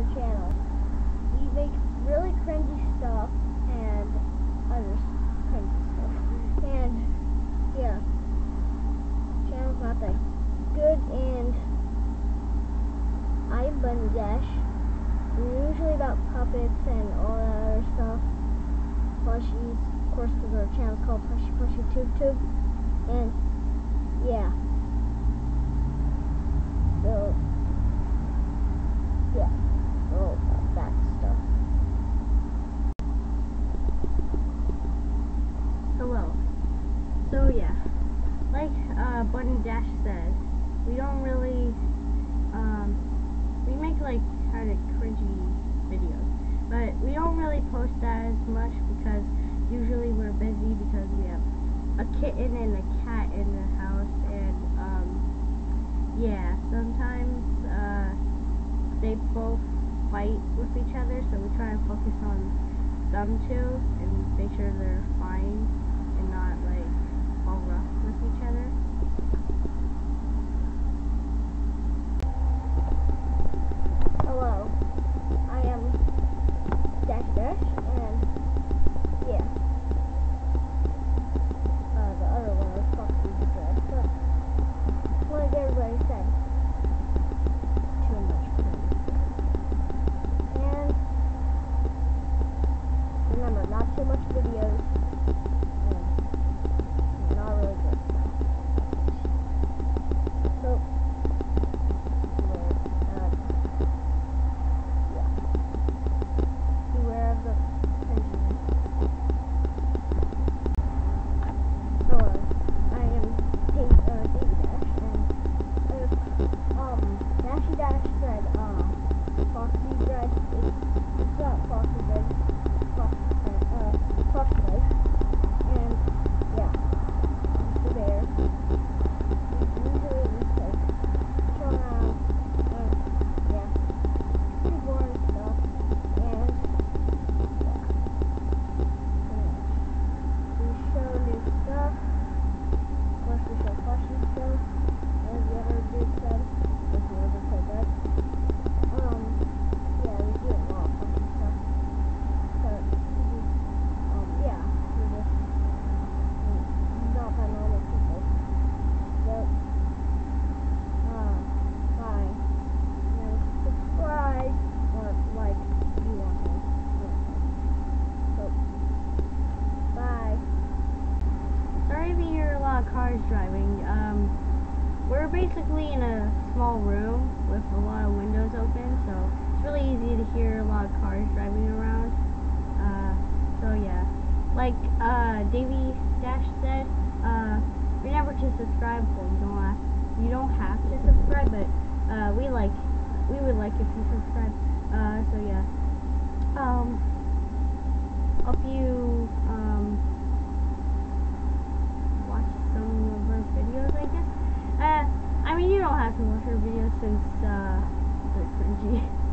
our channel. We make really cringy stuff and other cringy stuff. And yeah, channel's not that good. And I'm Bunny Dash. We're usually about puppets and all that other stuff. Plushies, of course, because our channel's called Plushie Plushie Tube Tube. And yeah. So, yeah, all about that stuff. Hello. So yeah, like uh, Button Dash said, we don't really, um, we make like kind of cringy videos, but we don't really post that as much because usually we're busy because we have a kitten and a cat in the house and um, yeah, sometimes uh, they both fight with each other, so we try and focus on them two and make sure they're fine all rough with each other. Hello, I am Dash Dash, and yeah. Uh, the other one was Foxy Dread, but like everybody said, too much cringe. And remember, not too much videos, and not really good stuff. So, we're, uh, yeah. Beware of the cringiness. Hello, I am Dave, uh, Davey Dash, and if, um, Dashy Dash said, uh, Foxy Bread, it's, it's not Foxy Bread, it's Foxy Bread, uh, Fox Life, and, yeah, it's the bear. Usually it's like, chill around, and, yeah, pretty boring stuff, and, yeah, pretty much. We show new stuff. Of course, we show questions still, as the other dude said, if you ever said that. Um, yeah, we do a lot of funky stuff. But, we do, um, yeah, we just, we're not by normal people. So, uh, bye. And subscribe, or like, if you want to. So, bye. Sorry if you hear cars driving. Um, we're basically in a small room with a lot of windows open, so it's really easy to hear a lot of cars driving around. Uh, so yeah, like uh, Dash said, uh, remember to subscribe. Well, you don't have you don't have to subscribe, but uh, we like we would like if you subscribe. Uh, so yeah. Um, hope you um watch some of our videos, I guess. Uh, I mean, you don't have to watch our videos since uh, they're cringy.